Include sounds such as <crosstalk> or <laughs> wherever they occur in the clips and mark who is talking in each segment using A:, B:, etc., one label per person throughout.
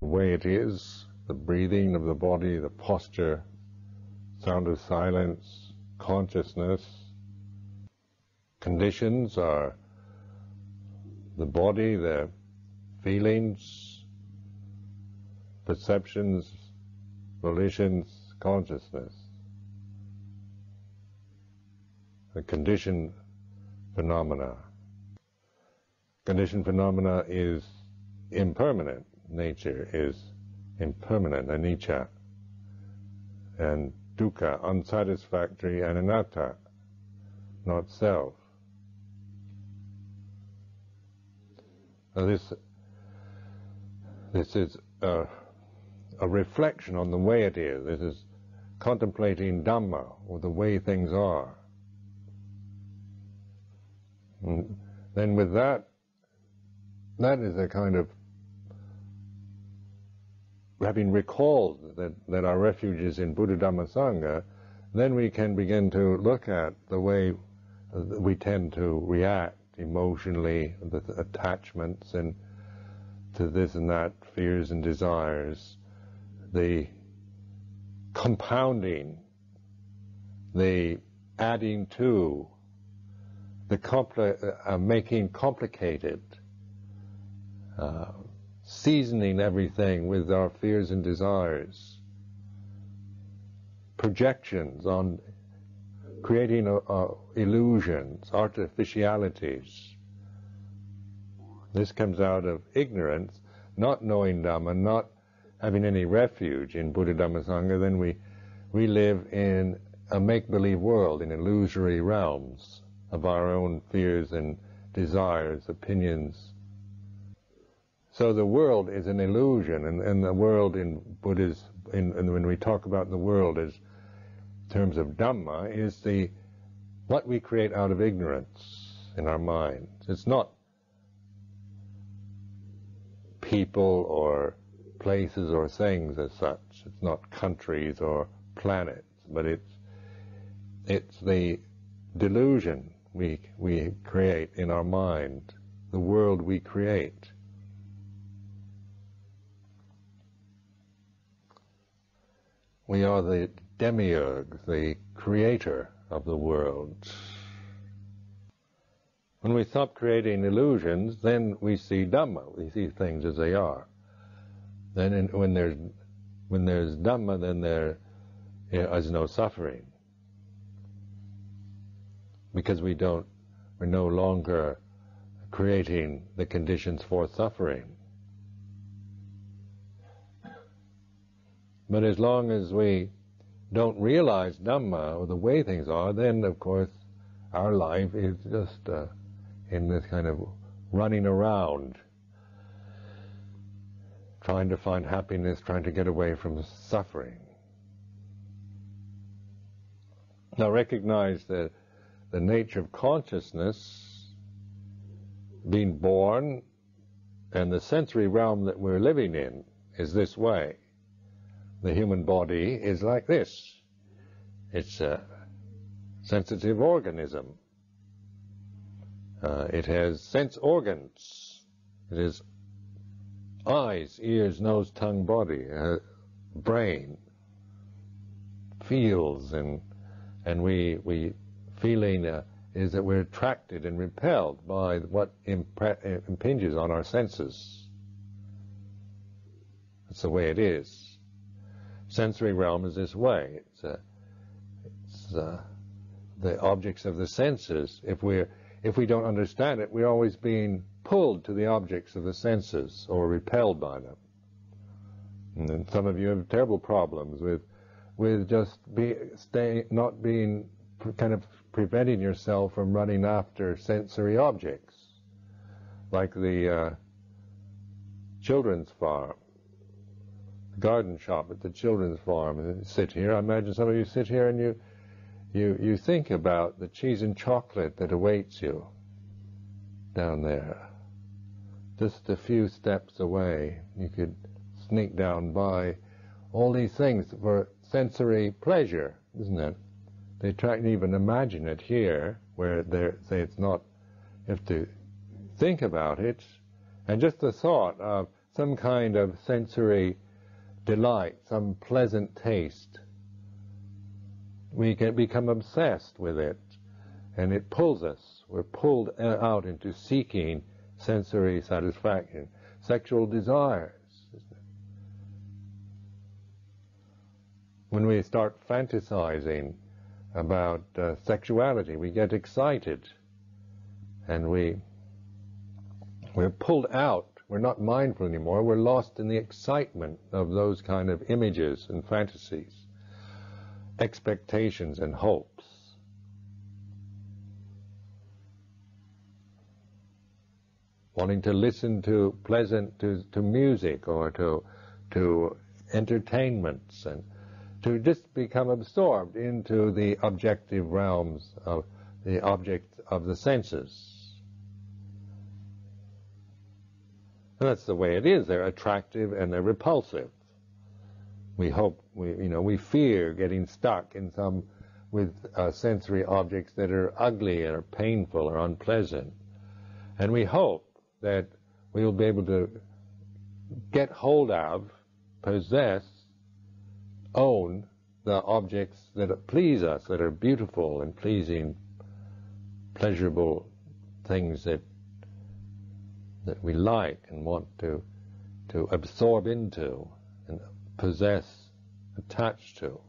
A: the way it is, the breathing of the body, the posture, sound of silence, consciousness. Conditions are the body, the feelings, perceptions, volitions, consciousness. The conditioned phenomena. Conditioned phenomena is impermanent. Nature is impermanent, anicca, and dukkha, unsatisfactory, and anatta, not self. Now this, this is a, a reflection on the way it is. This is contemplating Dhamma, or the way things are. And then with that, that is a kind of having recalled that, that our refuge is in Buddha Dhamma Sangha, then we can begin to look at the way we tend to react emotionally, the attachments and to this and that, fears and desires, the compounding, the adding to, the compli- uh, making complicated, uh, seasoning everything with our fears and desires, projections on creating uh, uh, illusions, artificialities. This comes out of ignorance, not knowing Dhamma, not having any refuge in Buddha Dhamma Sangha, then we, we live in a make-believe world, in illusory realms of our own fears and desires, opinions, so the world is an illusion, and, and the world in Buddhist, in, and when we talk about the world as terms of Dhamma, is the what we create out of ignorance in our minds. It's not people or places or things as such. It's not countries or planets, but it's it's the delusion we we create in our mind, the world we create. We are the demiurge, the creator of the world. When we stop creating illusions, then we see Dhamma. We see things as they are. Then, in, when there's when there's Dhamma, then there is no suffering because we don't. We're no longer creating the conditions for suffering. But as long as we don't realize Dhamma or the way things are, then of course our life is just uh, in this kind of running around, trying to find happiness, trying to get away from suffering. Now recognize that the nature of consciousness, being born, and the sensory realm that we're living in is this way the human body is like this. It's a sensitive organism. Uh, it has sense organs. It has eyes, ears, nose, tongue, body, uh, brain, feels, and and we we feeling uh, is that we're attracted and repelled by what impinges on our senses. That's the way it is sensory realm is this way. It's, uh, it's uh, the objects of the senses. If we're if we don't understand it, we're always being pulled to the objects of the senses or repelled by them. And some of you have terrible problems with with just be stay not being kind of preventing yourself from running after sensory objects, like the uh, children's farm garden shop at the children's farm and sit here. I imagine some of you sit here and you, you, you think about the cheese and chocolate that awaits you down there. Just a few steps away, you could sneak down by all these things for sensory pleasure, isn't it? They try and even imagine it here, where they say it's not, you have to think about it, and just the thought of some kind of sensory delight, some pleasant taste, we can become obsessed with it, and it pulls us. We're pulled out into seeking sensory satisfaction, sexual desires. When we start fantasizing about uh, sexuality, we get excited, and we we're pulled out. We're not mindful anymore. We're lost in the excitement of those kind of images and fantasies, expectations and hopes. Wanting to listen to pleasant to, to music or to to entertainments and to just become absorbed into the objective realms of the object of the senses. And that's the way it is. They're attractive and they're repulsive. We hope, we, you know, we fear getting stuck in some with uh, sensory objects that are ugly or painful or unpleasant. And we hope that we will be able to get hold of, possess, own the objects that please us, that are beautiful and pleasing, pleasurable things that that we like and want to to absorb into and possess, attach to.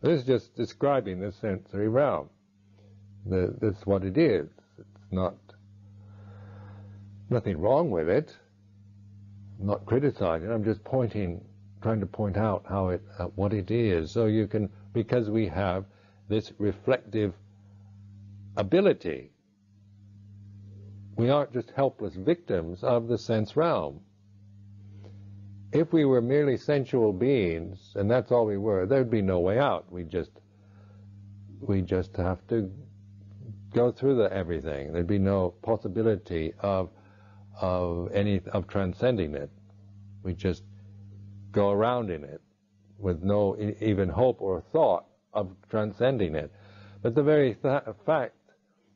A: This is just describing the sensory realm. That's what it is. It's not nothing wrong with it. I'm not criticizing. I'm just pointing, trying to point out how it, uh, what it is, so you can, because we have this reflective ability we aren't just helpless victims of the sense realm. If we were merely sensual beings, and that's all we were, there'd be no way out. We just we just have to go through the everything. There'd be no possibility of of any of transcending it. We just go around in it with no even hope or thought of transcending it. But the very th- fact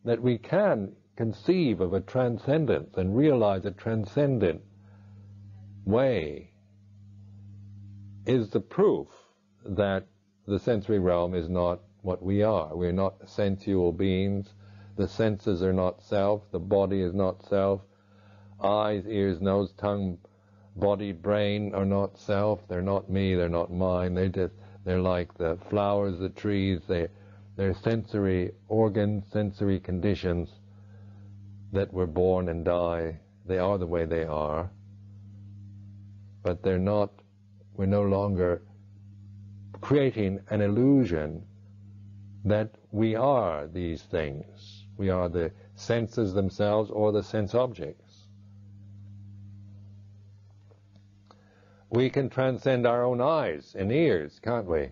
A: that we can conceive of a transcendence and realize a transcendent way is the proof that the sensory realm is not what we are. We're not sensual beings. The senses are not self. The body is not self. Eyes, ears, nose, tongue, body, brain are not self. They're not me. They're not mine. They just they're like the flowers, the trees. They they're sensory organs, sensory conditions that were born and die, they are the way they are, but they're not, we're no longer creating an illusion that we are these things. We are the senses themselves or the sense objects. We can transcend our own eyes and ears, can't we?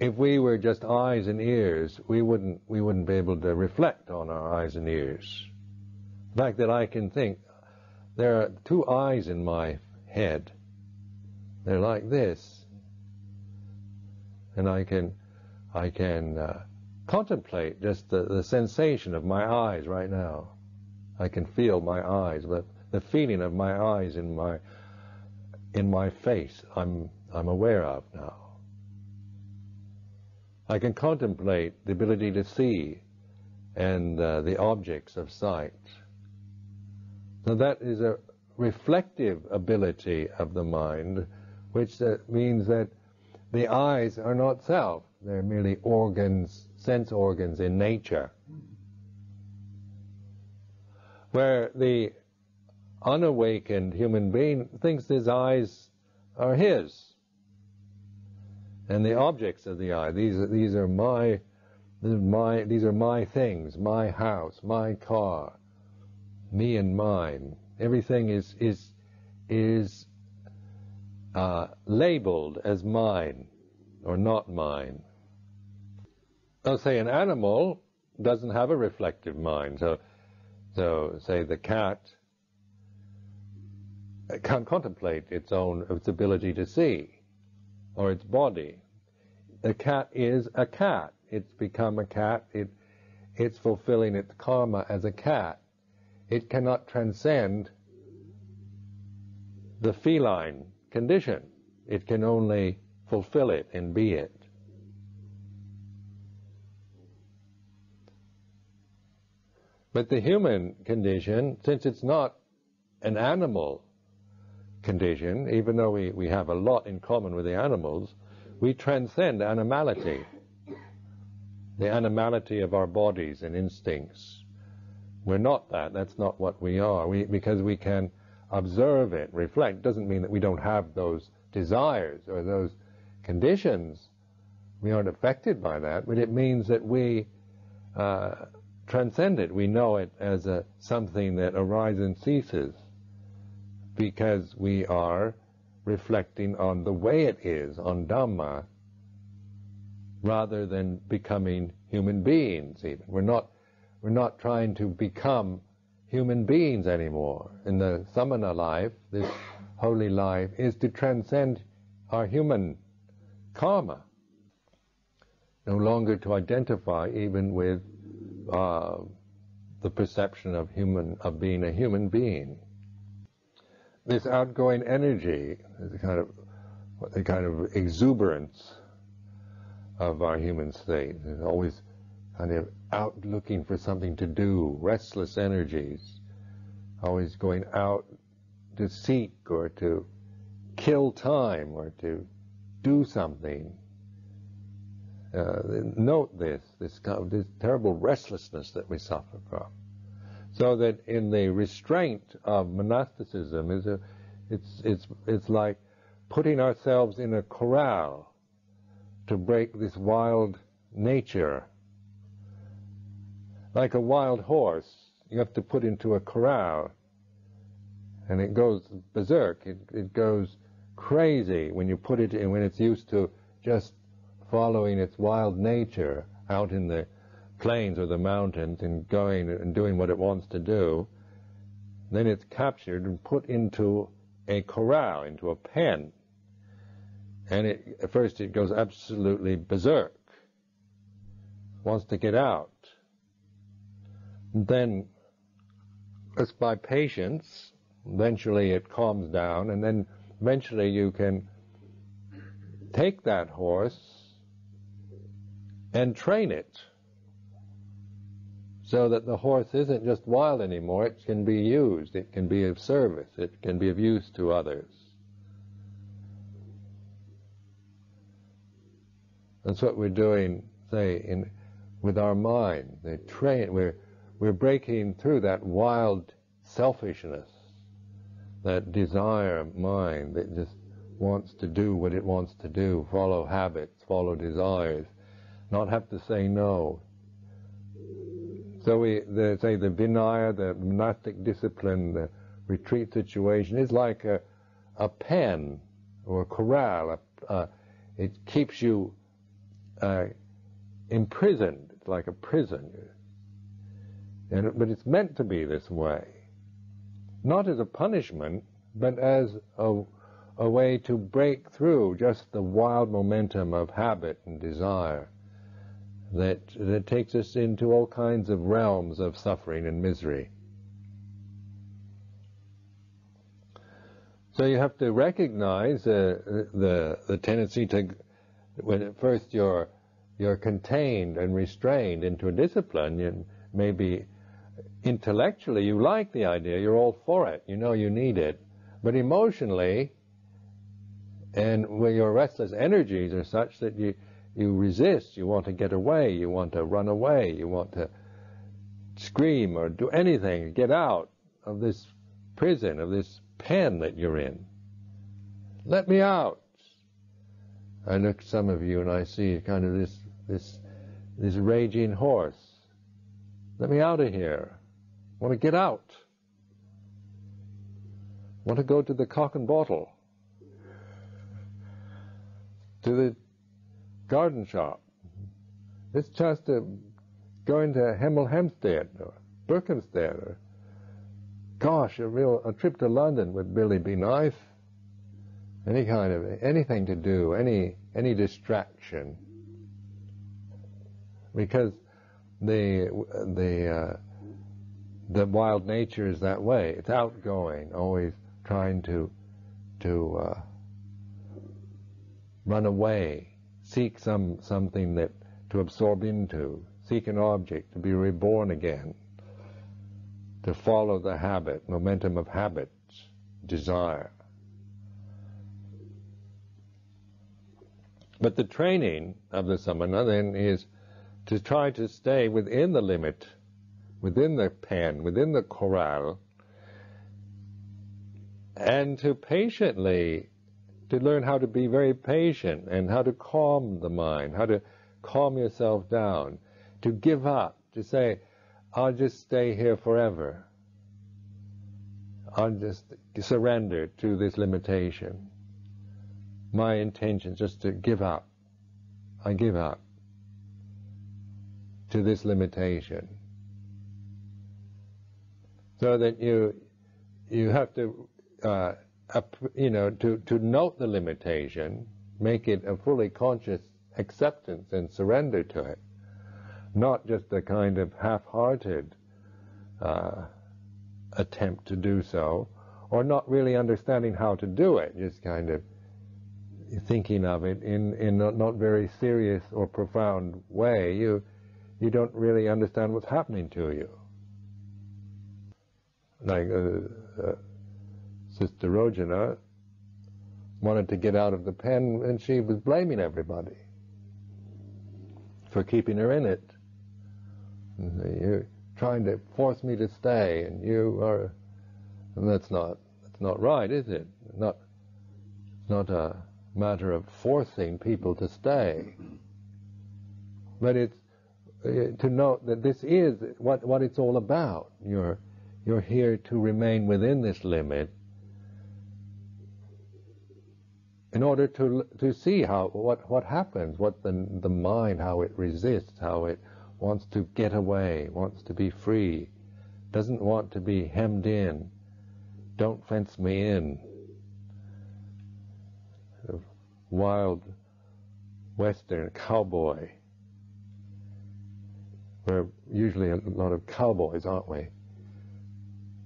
A: If we were just eyes and ears, we wouldn't we wouldn't be able to reflect on our eyes and ears. The fact that I can think there are two eyes in my head. They're like this, and I can I can uh, contemplate just the, the sensation of my eyes right now. I can feel my eyes, but the feeling of my eyes in my in my face. I'm I'm aware of now. I can contemplate the ability to see and uh, the objects of sight. Now that is a reflective ability of the mind, which uh, means that the eyes are not self, they're merely organs, sense organs in nature. Where the unawakened human being thinks his eyes are his and the objects of the eye. These are, these are my, my, these are my things, my house, my car, me and mine. Everything is is is uh, labeled as mine or not mine. I'll say an animal doesn't have a reflective mind. So, so say the cat can't contemplate its own its ability to see or its body. A cat is a cat. It's become a cat. It, it's fulfilling its karma as a cat. it cannot transcend the feline condition. It can only fulfill it and be it. But the human condition, since it's not an animal condition, even though we, we have a lot in common with the animals, we transcend animality, the animality of our bodies and instincts. We're not that. That's not what we are. We, because we can observe it, reflect, doesn't mean that we don't have those desires or those conditions. We aren't affected by that, but it means that we uh, transcend it. We know it as a, something that arises and ceases because we are reflecting on the way it is, on Dhamma, rather than becoming human beings even. We're not, we're not trying to become human beings anymore. In the samana life, this holy life, is to transcend our human karma. No longer to identify even with uh, the perception of human of being a human being. This outgoing energy, the kind of the kind of exuberance of our human state, is always kind of out looking for something to do, restless energies, always going out to seek or to kill time or to do something. Uh, note this, this, kind of, this terrible restlessness that we suffer from. So that in the restraint of monasticism is a, it's, it's, it's like putting ourselves in a corral to break this wild nature. Like a wild horse, you have to put into a corral. And it goes berserk, it, it goes crazy when you put it in, when it's used to just following its wild nature out in the plains or the mountains and going and doing what it wants to do, then it's captured and put into a corral, into a pen. And it, at first it goes absolutely berserk, wants to get out. And then, just by patience, eventually it calms down, and then eventually you can take that horse and train it so that the horse isn't just wild anymore, it can be used, it can be of service, it can be of use to others. That's what we're doing, say, in, with our mind. They train, we're, we're breaking through that wild selfishness, that desire mind that just wants to do what it wants to do, follow habits, follow desires, not have to say no. So we the, say the Vinaya, the monastic discipline, the retreat situation is like a, a pen or a corral. A, it keeps you uh, imprisoned. It's like a prison. And, but it's meant to be this way. Not as a punishment, but as a, a way to break through just the wild momentum of habit and desire that, that takes us into all kinds of realms of suffering and misery. So you have to recognize uh, the the tendency to, when at first you're you're contained and restrained into a discipline, you maybe intellectually you like the idea, you're all for it, you know you need it, but emotionally, and where your restless energies are such that you you resist, you want to get away, you want to run away, you want to scream or do anything, get out of this prison, of this pen that you're in. Let me out. I look at some of you and I see kind of this this this raging horse. Let me out of here. I want to get out. I want to go to the cock and bottle. To the garden shop. Just going to go into Hemel Hempstead or Berkhamsted or, gosh, a real a trip to London would really be nice. Any kind of anything to do, any any distraction, because the the uh, the wild nature is that way. It's outgoing, always trying to to uh, run away, seek some something that to absorb into, seek an object, to be reborn again, to follow the habit, momentum of habits, desire. But the training of the samana then is to try to stay within the limit, within the pen, within the corral, and to patiently to learn how to be very patient and how to calm the mind, how to calm yourself down, to give up, to say, I'll just stay here forever. I'll just surrender to this limitation. My intention is just to give up. I give up to this limitation. So that you you have to uh, you know to, to note the limitation, make it a fully conscious acceptance and surrender to it, not just a kind of half-hearted uh, attempt to do so, or not really understanding how to do it, just kind of thinking of it in in a not very serious or profound way. You you don't really understand what's happening to you. Like uh, uh, Sister Rojana wanted to get out of the pen, and she was blaming everybody for keeping her in it. You're trying to force me to stay, and you are, and that's not that's not right, is it? Not not a matter of forcing people to stay, but it's uh, to note that this is what, what it's all about. You're, you're here to remain within this limit in order to, to see how, what, what happens, what the, the mind, how it resists, how it wants to get away, wants to be free, doesn't want to be hemmed in. Don't fence me in. Wild Western cowboy we're usually a lot of cowboys, aren't we?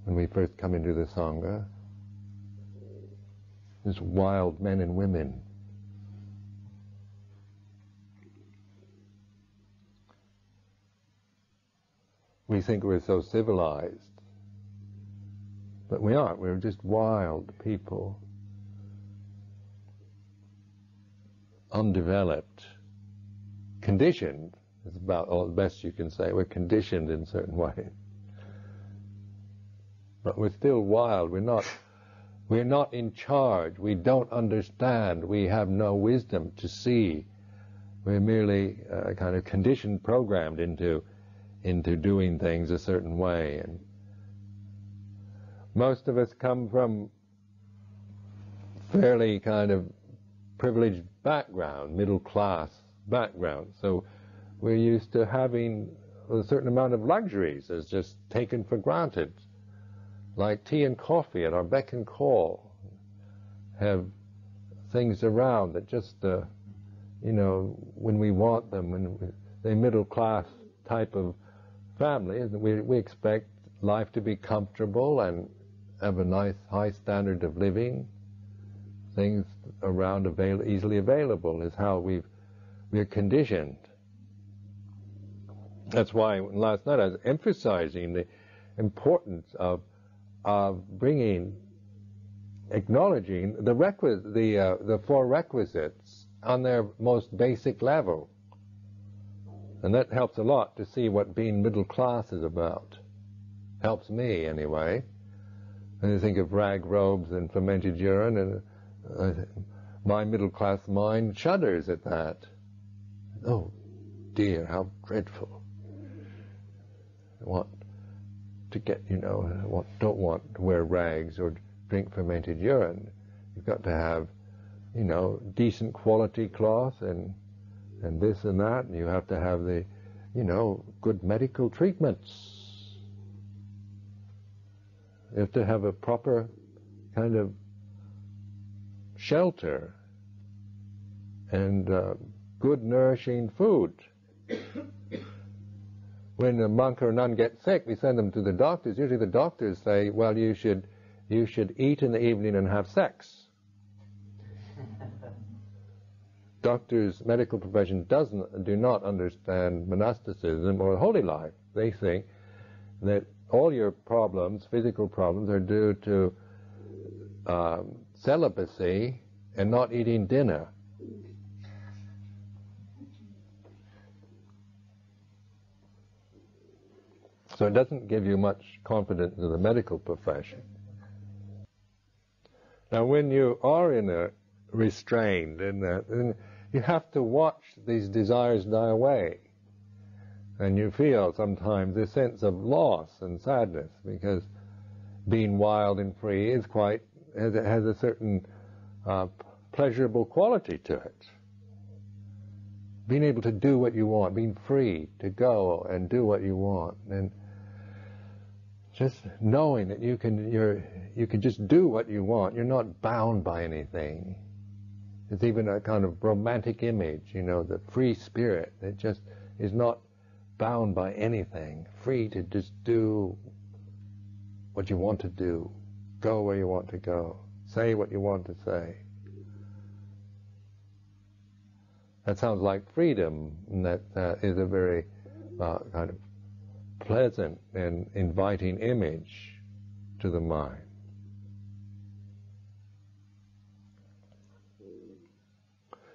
A: When we first come into the Sangha. There's wild men and women. We think we're so civilized. But we aren't. We're just wild people. Undeveloped. Conditioned it's about all the best you can say. We're conditioned in certain <laughs> ways. But we're still wild. We're not, we're not in charge. We don't understand. We have no wisdom to see. We're merely uh, kind of conditioned, programmed into, into doing things a certain way. And most of us come from fairly kind of privileged background, middle class background. So we're used to having a certain amount of luxuries as just taken for granted, like tea and coffee at our beck and call, have things around that just, uh, you know, when we want them, when the middle class type of family, we, we expect life to be comfortable and have a nice high standard of living. Things around avail- easily available is how we've we're conditioned. That's why last night I was emphasizing the importance of of bringing, acknowledging the the uh, the four requisites on their most basic level, and that helps a lot to see what being middle class is about. Helps me anyway. When you think of rag robes and fermented urine, and uh, my middle class mind shudders at that. Oh dear, how dreadful want to get, you know, don't want to wear rags or drink fermented urine. You've got to have, you know, decent quality cloth and and this and that, and you have to have the, you know, good medical treatments. You have to have a proper kind of shelter and uh, good nourishing food. When a monk or a nun gets sick, we send them to the doctors. Usually the doctors say, well, you should, you should eat in the evening and have sex. <laughs> doctors, medical profession doesn't, do not understand monasticism or holy life. They think that all your problems, physical problems, are due to um, celibacy and not eating dinner. So it doesn't give you much confidence in the medical profession. Now, when you are in a restrained, in that, you have to watch these desires die away. And you feel sometimes a sense of loss and sadness because being wild and free is quite has, has a certain uh, pleasurable quality to it. Being able to do what you want, being free to go and do what you want, and just knowing that you can you're you can just do what you want. You're not bound by anything. It's even a kind of romantic image, you know, the free spirit that just is not bound by anything, free to just do what you want to do, go where you want to go, say what you want to say. That sounds like freedom, and that uh, is a very uh, kind of pleasant and inviting image to the mind.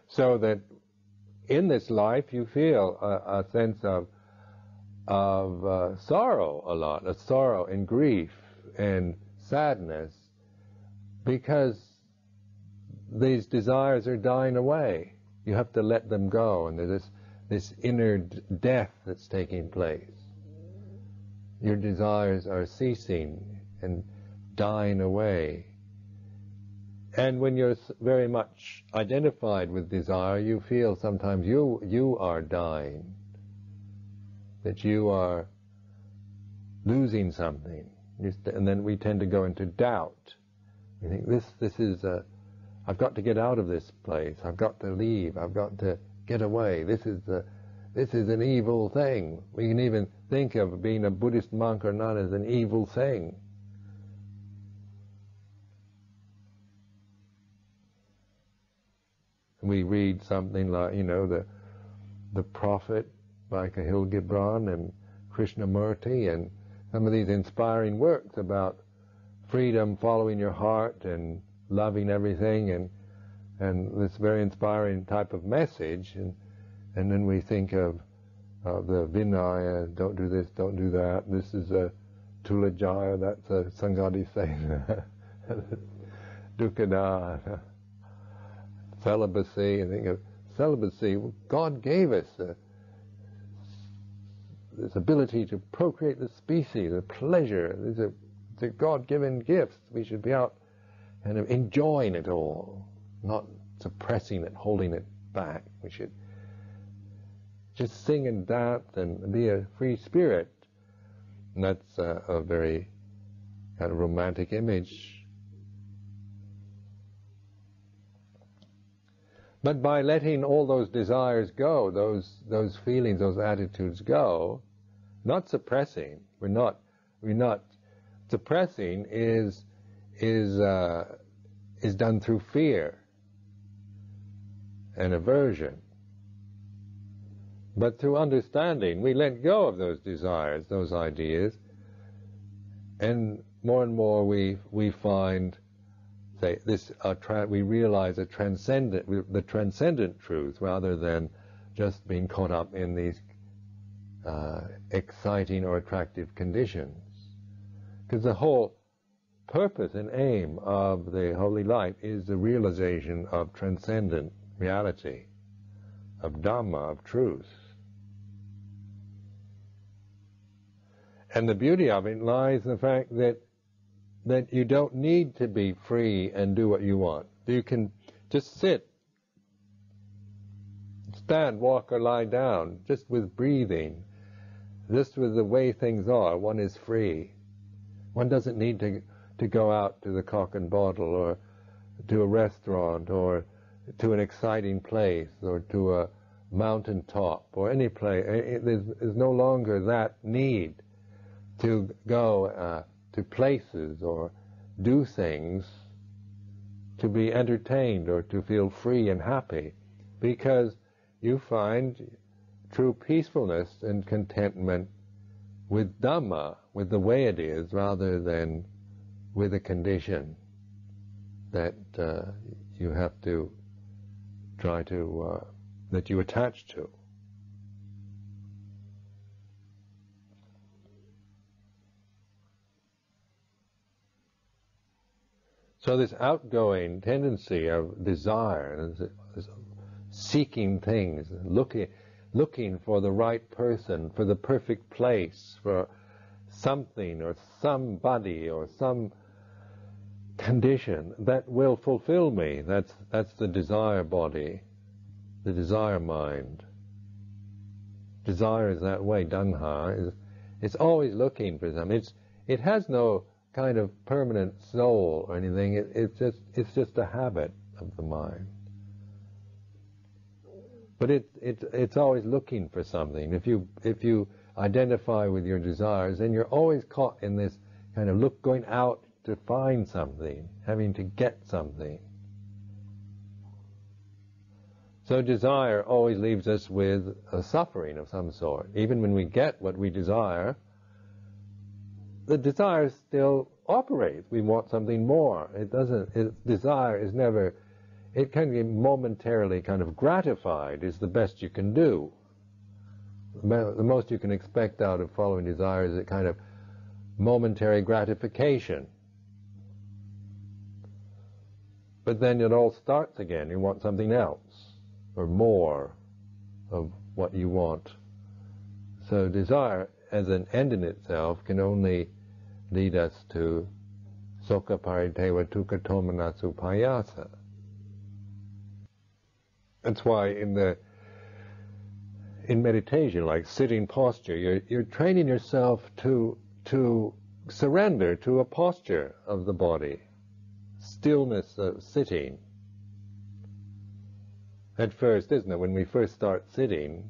A: So that in this life you feel a, a sense of of uh, sorrow a lot, a sorrow and grief and sadness, because these desires are dying away. You have to let them go, and there's this this inner death that's taking place. Your desires are ceasing and dying away. And when you're very much identified with desire, you feel sometimes you you are dying, that you are losing something, and then we tend to go into doubt. We think this this is a, I've got to get out of this place. I've got to leave. I've got to get away. This is the this is an evil thing. We can even think of being a Buddhist monk or nun as an evil thing. we read something like, you know, the the prophet like Kahlil Gibran and Krishnamurti and some of these inspiring works about freedom, following your heart and loving everything and and this very inspiring type of message and and then we think of of the Vinaya, don't do this, don't do that. This is a Thullaccaya, that's a Sanghadisesa. <laughs> Dukkata celibacy and think of celibacy. God gave us this ability to procreate the species, the pleasure. These are God-given gifts. We should be out and enjoying it all, not suppressing it, holding it back. We should just sing and dance and be a free spirit. And that's a, a very kind of romantic image But by letting all those desires go, those those feelings, those attitudes go, not suppressing. We're not we're not suppressing is is uh, is done through fear and aversion. But through understanding, we let go of those desires, those ideas, and more and more we we find say this we realize a transcendent the transcendent truth rather than just being caught up in these uh, exciting or attractive conditions. Because the whole purpose and aim of the holy life is the realization of transcendent reality of dhamma of truth and the beauty of it lies in the fact that that you don't need to be free and do what you want. You can just sit, stand, walk, or lie down, just with breathing, just with the way things are. One is free. One doesn't need to to go out to the cock and bottle or to a restaurant or to an exciting place or to a, mountain top or any place. There's, there's no longer that need to go uh, to places or do things to be entertained or to feel free and happy because you find true peacefulness and contentment with Dhamma, with the way it is, rather than with a condition that uh, you have to try to, uh, that you attach to. So this outgoing tendency of desire, seeking things, looking, looking for the right person, for the perfect place, for something or somebody or some condition that will fulfill me. That's that's the desire body, the desire mind. Desire is that way. Tanha is it's always looking for something. It's it has no kind of permanent soul or anything. It, it's just it's just a habit of the mind. But it, it it's always looking for something. If you if you identify with your desires, then you're always caught in this kind of look going out to find something, having to get something. So desire always leaves us with a suffering of some sort. Even when we get what we desire, the desire still operates. We want something more. It doesn't, it, desire is never, it can be momentarily kind of gratified is the best you can do. The most you can expect out of following desire is a kind of momentary gratification. But then it all starts again. You want something else, or more of what you want. So desire as an end in itself can only lead us to Soka Parideva Dukkha Tomanatsu Payasa. That's why in the in meditation, like sitting posture, you're you're training yourself to to surrender to a posture of the body, stillness of sitting. At first, isn't it? When we first start sitting,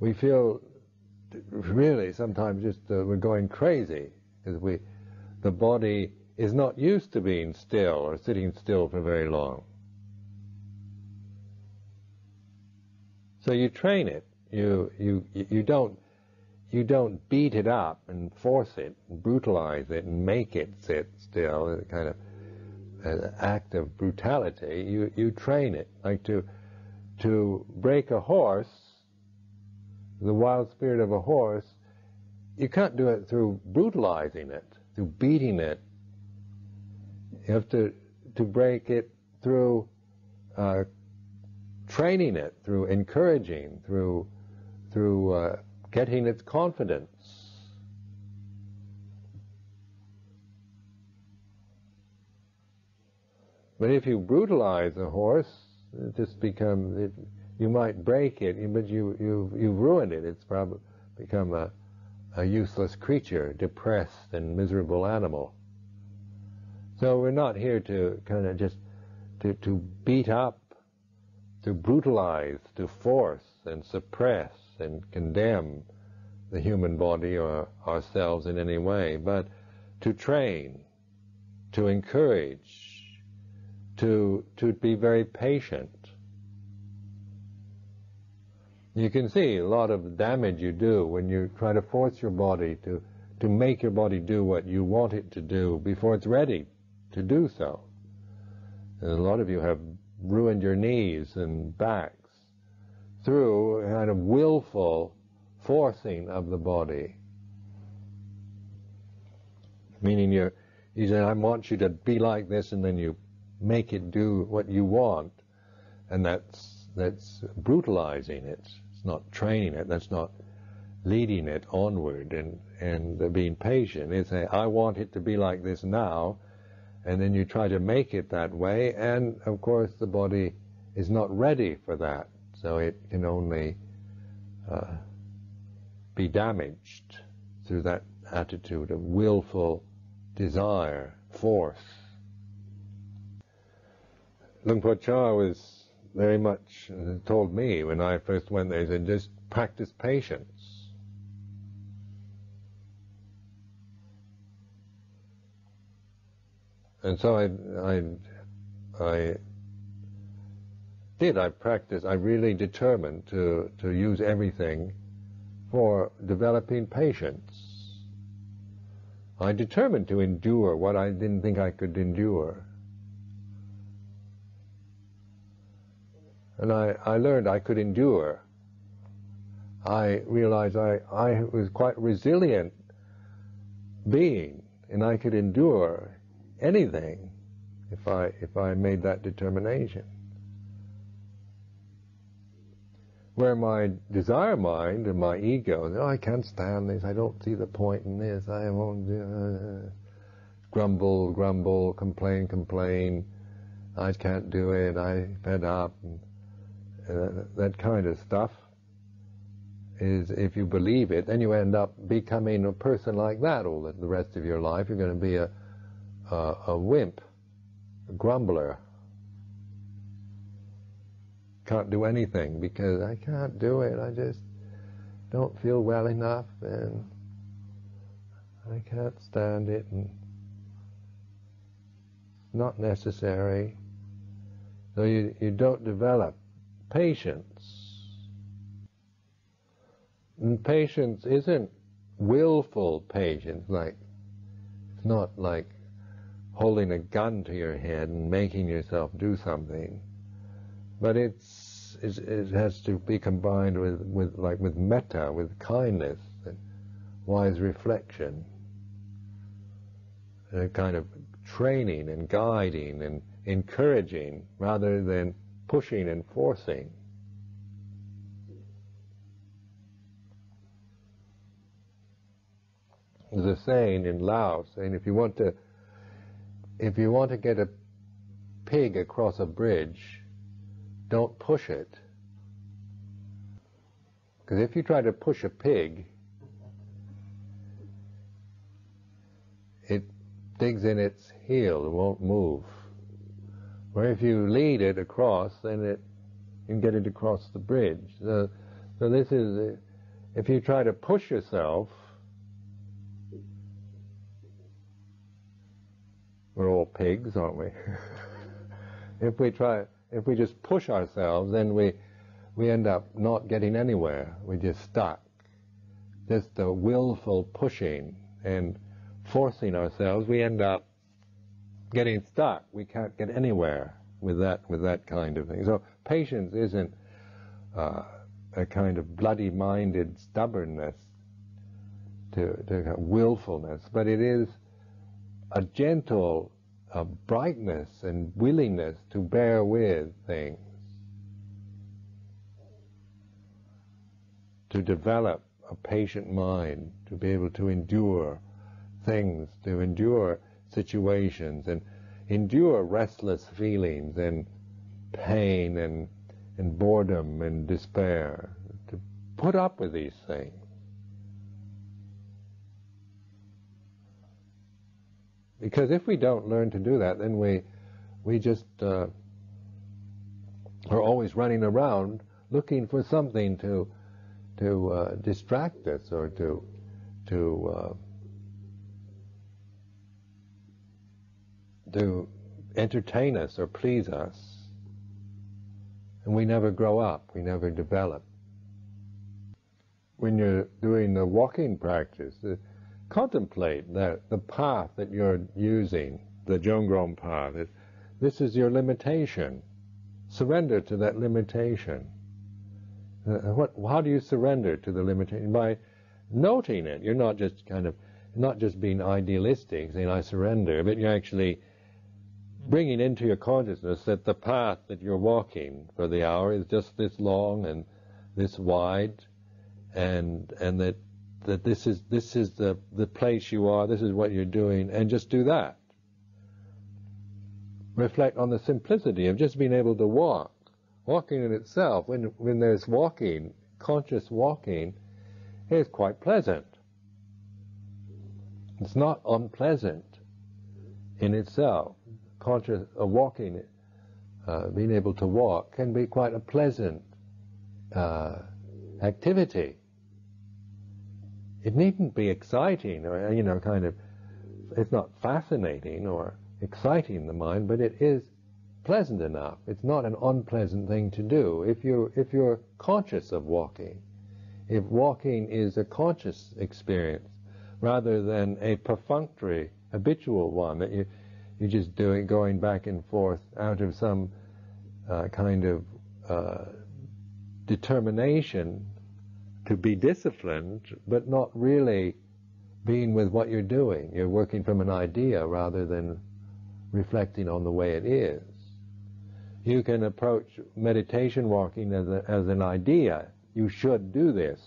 A: we feel really sometimes just uh, we're going crazy because we, the body is not used to being still or sitting still for very long. So you train it. You you you don't you don't beat it up and force it, and brutalize it, and make it sit still. A kind of an act of brutality. You you train it like to to break a horse. The wild spirit of a horse you can't do it through brutalizing it, through beating it. You have to to break it through uh, training it, through encouraging, through through uh, getting its confidence. But if you brutalize a horse, it just becomes it, you might break it, but you you you've ruined it. It's probably become a a useless creature, depressed and miserable animal. So we're not here to kind of just to, to beat up, to brutalize, to force and suppress and condemn the human body or ourselves in any way, but to train, to encourage, to, to be very patient, you can see a lot of damage you do when you try to force your body to, to make your body do what you want it to do before it's ready to do so. And a lot of you have ruined your knees and backs through a kind of willful forcing of the body. Meaning you you say, I want you to be like this, and then you make it do what you want, and that's that's brutalizing it not training it. That's not leading it onward and and being patient. It's a, I want it to be like this now, and then you try to make it that way, and of course the body is not ready for that, so it can only uh, be damaged through that attitude of willful desire, force. Luang Por Chah was very much uh, told me when I first went there, he said, just practice patience. And so I, I, I did. I practiced. I really determined to, to use everything for developing patience. I determined to endure what I didn't think I could endure. And I, I learned I could endure. I realized I, I was quite resilient being and I could endure anything if I, if I made that determination. Where my desire mind and my ego, oh, I can't stand this, I don't see the point in this, I won't uh, grumble, grumble, complain, complain, I can't do it, I fed up, and, Uh, that kind of stuff is if you believe it, then you end up becoming a person like that all the, the rest of your life. You're going to be a, a, a wimp, a grumbler. Can't do anything because I can't do it. I just don't feel well enough and I can't stand it and not necessary. So you, you don't develop patience. And patience isn't willful patience, like it's not like holding a gun to your head and making yourself do something, but it's, it's it has to be combined with, with like with metta, with kindness and wise reflection, a kind of training and guiding and encouraging rather than pushing and forcing. There's a saying in Laos saying if you want to if you want to get a pig across a bridge, don't push it. Because if you try to push a pig, it digs in its heel, it won't move. Where if you lead it across, then it you can get it across the bridge. So, so this is, if you try to push yourself, we're all pigs, aren't we? <laughs> if we try, if we just push ourselves, then we we end up not getting anywhere. We're just stuck. Just the willful pushing and forcing ourselves, we end up getting stuck. We can't get anywhere with that with that kind of thing. So patience isn't uh, a kind of bloody-minded stubbornness to, to willfulness, but it is a gentle uh, brightness and willingness to bear with things, to develop a patient mind, to be able to endure things, to endure situations and endure restless feelings and pain and, and boredom and despair, to put up with these things. Because if we don't learn to do that, then we, we just uh, are always running around looking for something to, to uh, distract us or to, to uh, to entertain us or please us. And we never grow up, we never develop. When you're doing the walking practice, uh, contemplate that the path that you're using, the Jongrom path, it, this is your limitation. Surrender to that limitation. Uh, what, how do you surrender to the limitation? By noting it. You're not just kind of, not just being idealistic, saying I surrender, but you're actually bringing into your consciousness that the path that you're walking for the hour is just this long and this wide, and and that that this is this is the the place you are, this is what you're doing, and just do that. Reflect on the simplicity of just being able to walk. Walking in itself, when when there's walking, conscious walking, is quite pleasant. It's not unpleasant in itself conscious of walking uh, being able to walk can be quite a pleasant uh, activity. It needn't be exciting or, you know, kind of, it's not fascinating or exciting the mind, but it is pleasant enough. It's not an unpleasant thing to do. If you're, if you're conscious of walking, if walking is a conscious experience rather than a perfunctory, habitual one that you, you're just doing, going back and forth out of some uh, kind of uh, determination to be disciplined, but not really being with what you're doing. You're working from an idea rather than reflecting on the way it is. You can approach meditation walking as, a, as an idea. You should do this.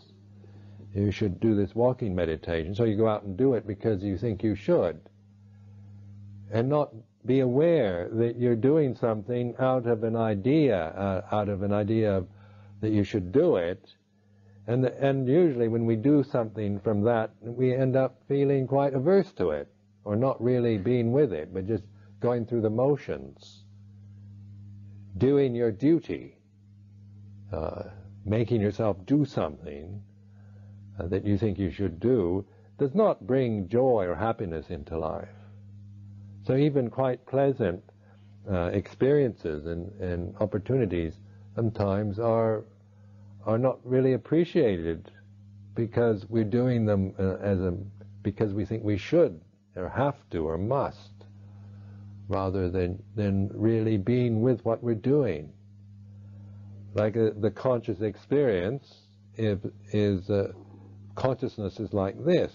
A: You should do this walking meditation. So you go out and do it because you think you should. And not be aware that you're doing something out of an idea, uh, out of an idea that you should do it. And, and usually when we do something from that, we end up feeling quite averse to it, or not really being with it, but just going through the motions, doing your duty, uh, making yourself do something uh, that you think you should do, does not bring joy or happiness into life. So even quite pleasant uh, experiences and, and opportunities sometimes are are not really appreciated because we're doing them uh, as a because we think we should or have to or must rather than than really being with what we're doing. Like uh, the conscious experience if, is uh, consciousness is like this.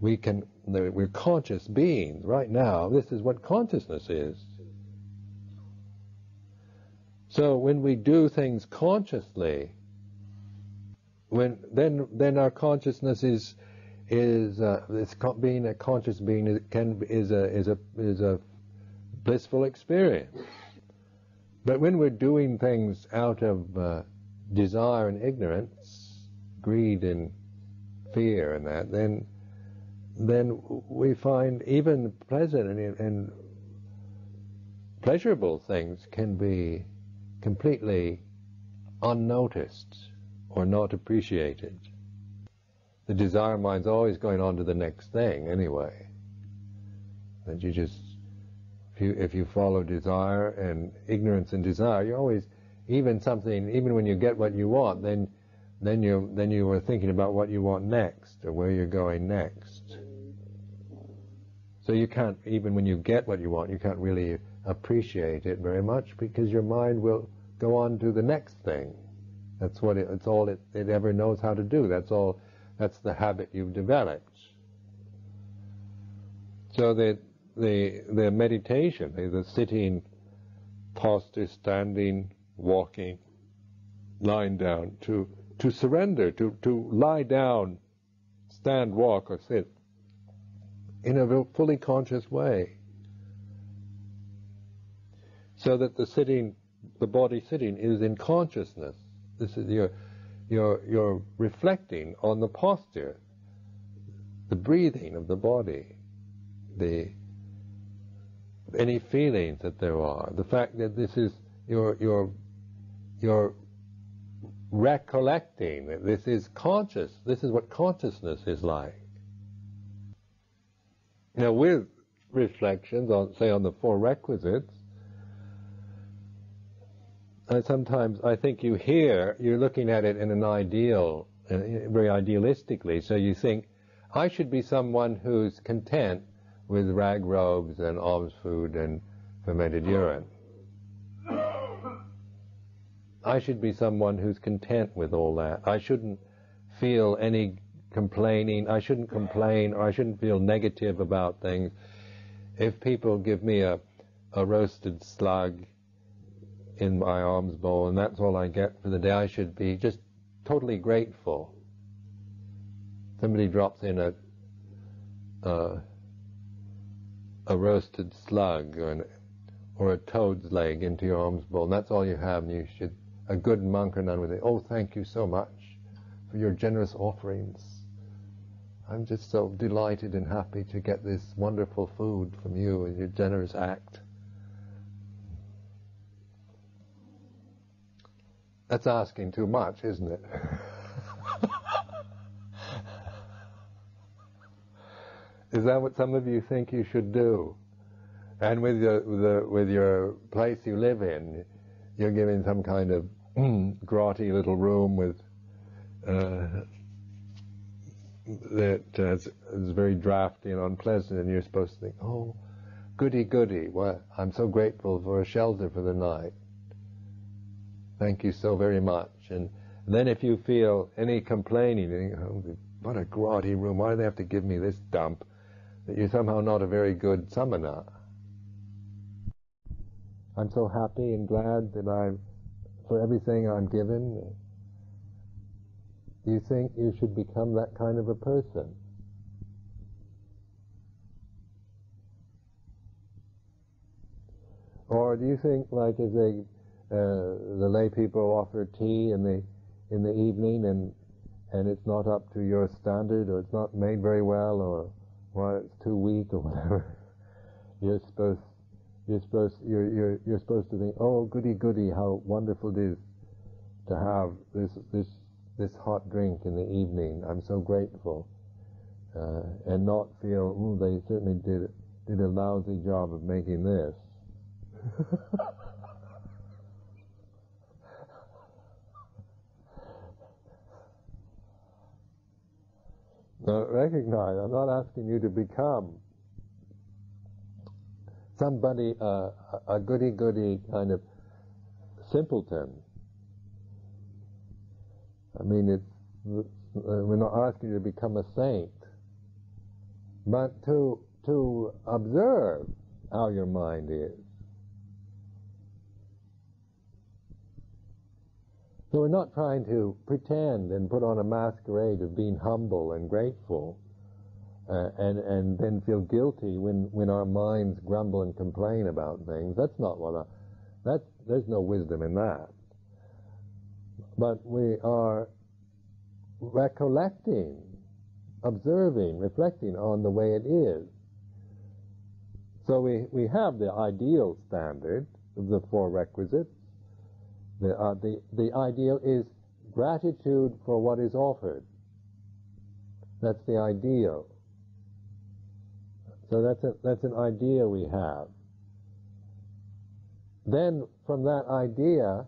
A: We can we're conscious beings right now. This is what consciousness is. So when we do things consciously, when then then our consciousness is is uh, this being a conscious being is, can is a is a is a blissful experience. But when we're doing things out of uh, desire and ignorance, greed and fear and that, then then we find even pleasant and, and pleasurable things can be completely unnoticed or not appreciated. The desire mind's always going on to the next thing anyway. And you just, if you, if you follow desire and ignorance and desire, you always, even something, even when you get what you want, then, then you, then you are thinking about what you want next or where you're going next. So you can't, even when you get what you want, you can't really appreciate it very much because your mind will go on to the next thing. That's what it, it's all it, it ever knows how to do. That's all, that's the habit you've developed. So the, the, the meditation, the, the sitting posture, standing, walking, lying down, to, to surrender, to, to lie down, stand, walk, or sit, in a fully conscious way. So that the sitting, the body sitting is in consciousness. This is your, you're, you're reflecting on the posture, the breathing of the body, the any feelings that there are, the fact that this is your your your recollecting that this is conscious. This is what consciousness is like. Now, with reflections on, say, on the four requisites, sometimes I think you hear, you're looking at it in an ideal, uh, very idealistically, so you think, I should be someone who's content with rag robes and alms food and fermented urine. I should be someone who's content with all that. I shouldn't feel any complaining. I shouldn't complain or I shouldn't feel negative about things. If people give me a, a roasted slug in my alms bowl and that's all I get for the day, I should be just totally grateful. Somebody drops in a a roasted slug or, an, or a toad's leg into your alms bowl, and that's all you have, and you should, a good monk or nun would say, oh, thank you so much for your generous offerings. I'm just so delighted and happy to get this wonderful food from you and your generous act. That's asking too much, isn't it? <laughs> Is that what some of you think you should do? And with your with, the, with your place you live in, you're given some kind of <clears throat> grotty little room with uh, that uh, is, very drafty and unpleasant, and you're supposed to think, oh, goody goody, well, I'm so grateful for a shelter for the night. Thank you so very much. And then if you feel any complaining, you think, oh, what a grotty room, why do they have to give me this dump? That you're somehow not a very good samana. I'm so happy and glad that I'm, for everything I'm given. Do you think you should become that kind of a person? Or do you think, like, if they, uh, the lay people offer tea in the in the evening, and and it's not up to your standard, or it's not made very well, or well, it's too weak, or whatever. <laughs> You're supposed you're supposed you're you're you're supposed to think, oh, goody goody, how wonderful it is to have this this this hot drink in the evening. I'm so grateful, uh, and not feel, oh, they certainly did did a lousy job of making this. <laughs> now recognize, I'm not asking you to become somebody, uh, a goody-goody kind of simpleton. I mean, it's, we're not asking you to become a saint, but to to observe how your mind is. So we're not trying to pretend and put on a masquerade of being humble and grateful, uh, and and then feel guilty when when our minds grumble and complain about things. That's not what I. That there's no wisdom in that. But we are recollecting, observing, reflecting on the way it is. So we, we have the ideal standard of the four requisites, the, uh, the, the ideal is gratitude for what is offered. That's the ideal. So that's, a, that's an idea we have. Then from that idea,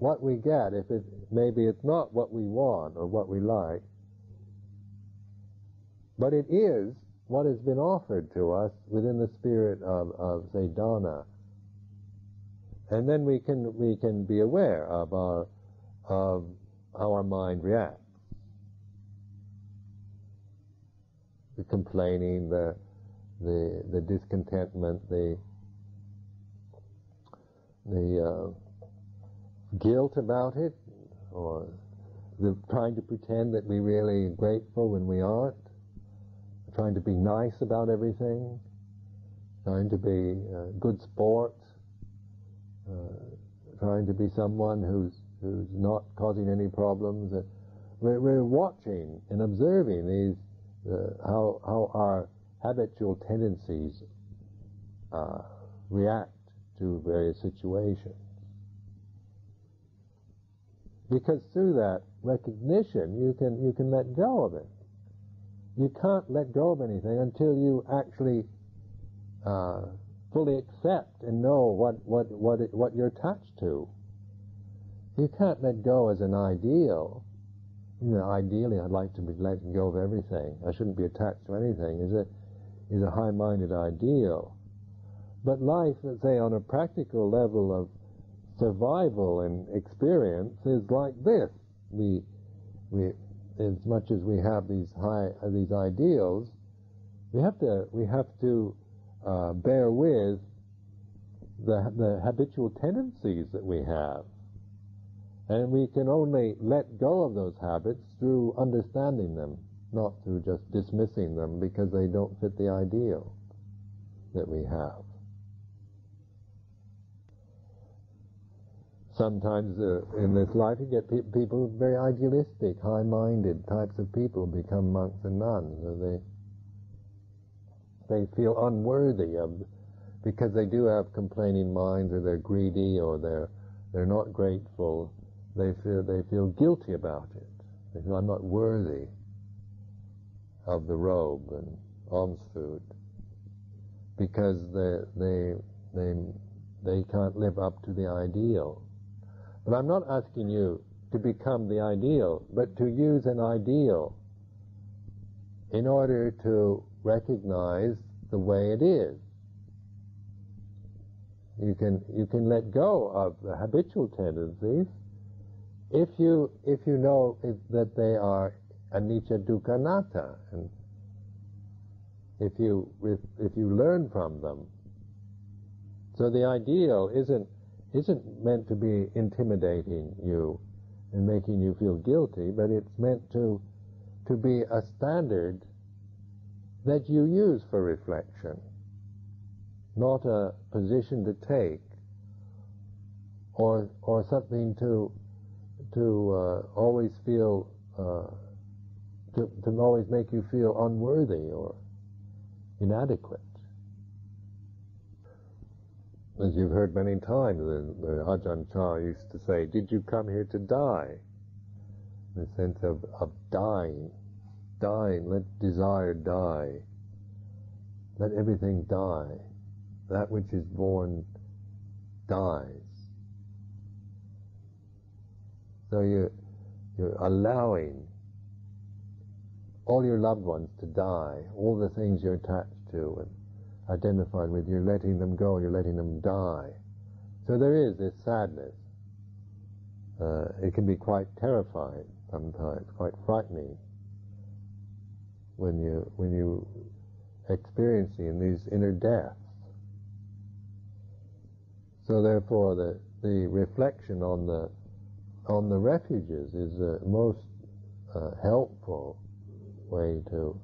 A: what we get, if it, maybe it's not what we want or what we like, but it is what has been offered to us within the spirit of, of say, dana, and then we can we can be aware of our of how our mind reacts. The complaining, the the the discontentment, the the uh, guilt about it, or the trying to pretend that we're really grateful when we aren't, trying to be nice about everything, trying to be uh, good sport, uh, trying to be someone who's who's not causing any problems. We're, we're watching and observing these uh, how how our habitual tendencies uh, react to various situations. Because through that recognition, you can you can let go of it. You can't let go of anything until you actually uh, fully accept and know what, what, what, it, what you're attached to. You can't let go as an ideal. You know, ideally, I'd like to be letting go of everything. I shouldn't be attached to anything. Is a is a high-minded ideal. But life, let's say, on a practical level of survival and experience, is like this. We we as much as we have these high these ideals, we have to we have to uh, bear with the, the habitual tendencies that we have. And we can only let go of those habits through understanding them, not through just dismissing them because they don't fit the ideal that we have. Sometimes uh, in this life you get pe- people very idealistic, high-minded types of people become monks and nuns. They they feel unworthy of, because they do have complaining minds, or they're greedy, or they're they're not grateful. they feel they feel guilty about it. They feel I'm not worthy of the robe and alms food because they they they they can't live up to the ideal. But I'm not asking you to become the ideal, but to use an ideal in order to recognize the way it is. You can you can let go of the habitual tendencies if you if you know that they are anicca dukkha anatta, and if you if you learn from them. So the ideal isn't isn't meant to be intimidating you and making you feel guilty, but it's meant to to be a standard that you use for reflection not a position to take or or something to to uh, always feel uh, to, to always make you feel unworthy or inadequate. As you've heard many times, the, the Ajahn Chah used to say, "Did you come here to die?" In the sense of, of dying, dying. Let desire die. Let everything die that which is born dies. So you, you're allowing all your loved ones to die, all the things you're attached to and identified with, you're letting them go, you're letting them die. So there is this sadness. Uh, it can be quite terrifying sometimes, quite frightening when you when you experiencing these inner deaths. So therefore, the, the reflection on the on the refuges is the most uh, helpful way to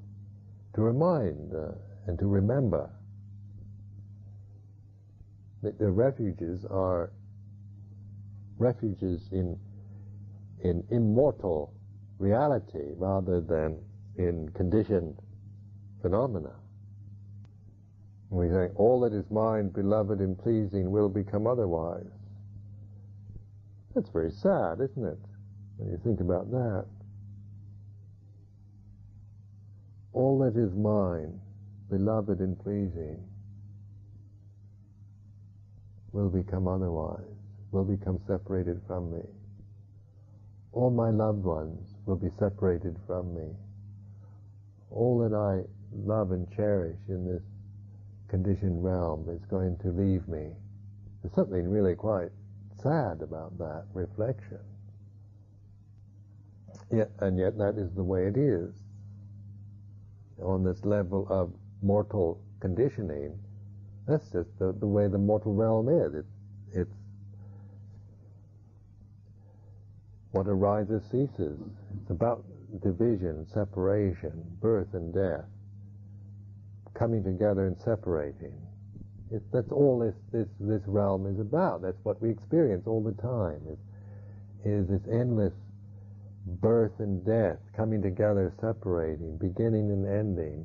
A: to remind uh, and to remember that the refuges are refuges in in immortal reality rather than in conditioned phenomena. We say, all that is mine, beloved and pleasing, will become otherwise. That's very sad, isn't it? When you think about that. All that is mine, beloved and pleasing, will become otherwise, will become separated from me. All my loved ones will be separated from me. All that I love and cherish in this conditioned realm is going to leave me. There's something really quite sad about that reflection. Yet, and yet that is the way it is. On this level of mortal conditioning, that's just the, the way the mortal realm is. It, it's what arises ceases. It's about division, separation, birth and death coming together and separating. That's all this, this, this realm is about. That's what we experience all the time, is, is this endless birth and death, coming together, separating, beginning and ending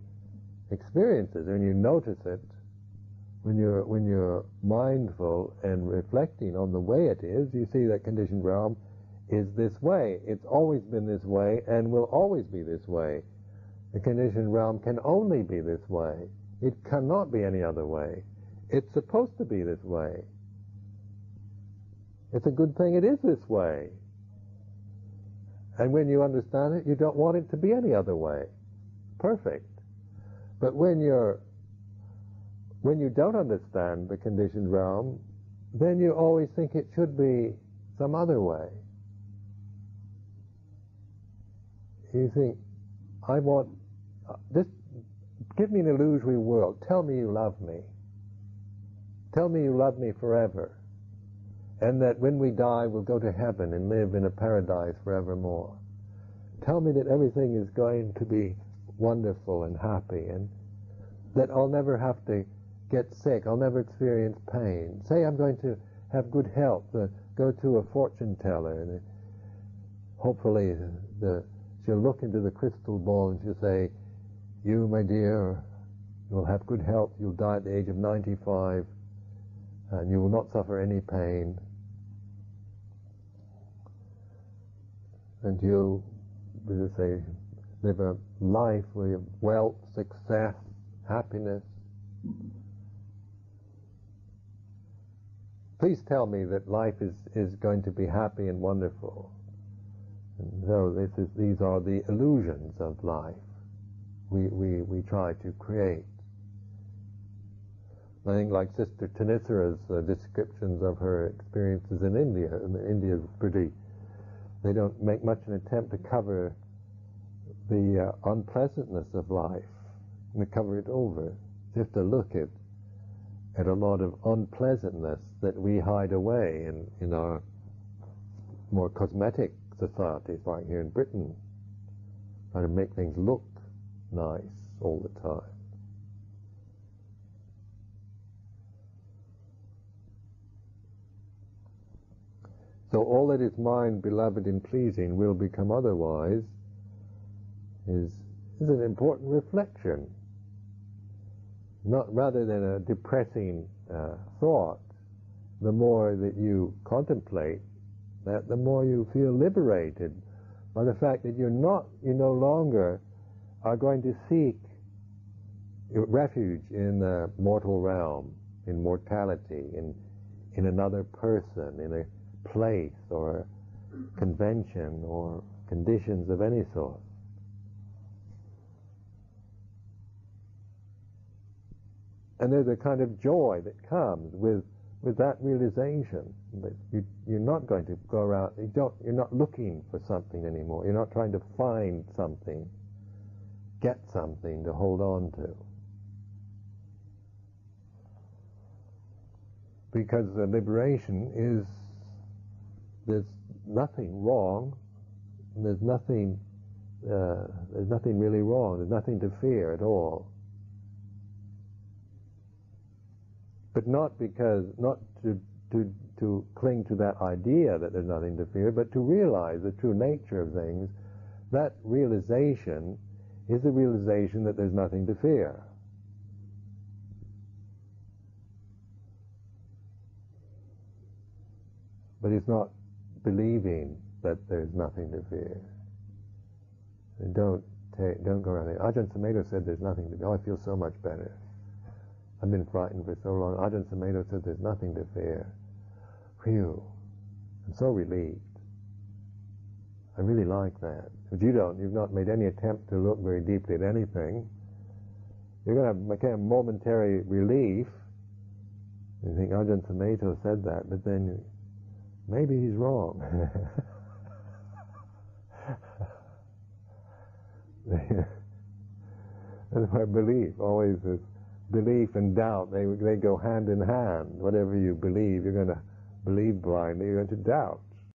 A: experiences. And you notice it, when you're, when you're mindful and reflecting on the way it is, you see that conditioned realm is this way. It's always been this way and will always be this way. The conditioned realm can only be this way. It cannot be any other way. It's supposed to be this way. It's a good thing it is this way. And when you understand it, you don't want it to be any other way. Perfect. But when you're when you don't understand the conditioned realm, then you always think it should be some other way. You think, I want uh, just give me an illusory world. Tell me you love me. Tell me you love me forever. And that when we die, we'll go to heaven and live in a paradise forevermore. Tell me that everything is going to be wonderful and happy and that I'll never have to get sick. I'll never experience pain. Say I'm going to have good health. Uh, go to a fortune teller and hopefully the, she'll look into the crystal ball and she'll say, you, my dear, you'll have good health. You'll die at the age of 95 and you will not suffer any pain. and you, as say, live a life with wealth, success, happiness. Please tell me that life is, is going to be happy and wonderful. And so this is, these are the illusions of life we, we, we try to create. I think like Sister Thanissara's uh, descriptions of her experiences in India, and India is pretty, they don't make much an attempt to cover the uh, unpleasantness of life and to cover it over. Just to look at at a lot of unpleasantness that we hide away in, in our more cosmetic societies, like here in Britain, trying to make things look nice all the time. So all that is mine, beloved and pleasing, will become otherwise is, is an important reflection. Not rather than a depressing uh, thought, the more that you contemplate that, the more you feel liberated by the fact that you're not, you no longer are going to seek refuge in the mortal realm, in mortality, in, in another person, in a place or convention or conditions of any sort. And there's a kind of joy that comes with with that realization that you, you're not going to go around. You don't. You're not looking for something anymore. You're not trying to find something, get something to hold on to. Because the liberation is there's nothing wrong. There's nothing. Uh, there's nothing really wrong. There's nothing to fear at all. But not because not to to to cling to that idea that there's nothing to fear, but to realize the true nature of things. That realization is the realization that there's nothing to fear. But it's not believing that there's nothing to fear. And don't take, don't go around there. Ajahn Sumedho said there's nothing to fear. Oh, I feel so much better. I've been frightened for so long. Ajahn Sumedho said there's nothing to fear. Phew. I'm so relieved. I really like that. But you don't. You've not made any attempt to look very deeply at anything. You're going to have kind of momentary relief. You think oh, Ajahn Sumedho said that, but then maybe he's wrong. <laughs> That's my belief. Always is belief and doubt. They they go hand in hand. Whatever you believe, you're going to believe blindly. You're going to doubt.